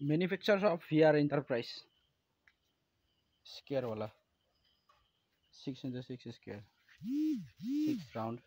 Manufacture of V R enterprise square वाला. Six into six square six round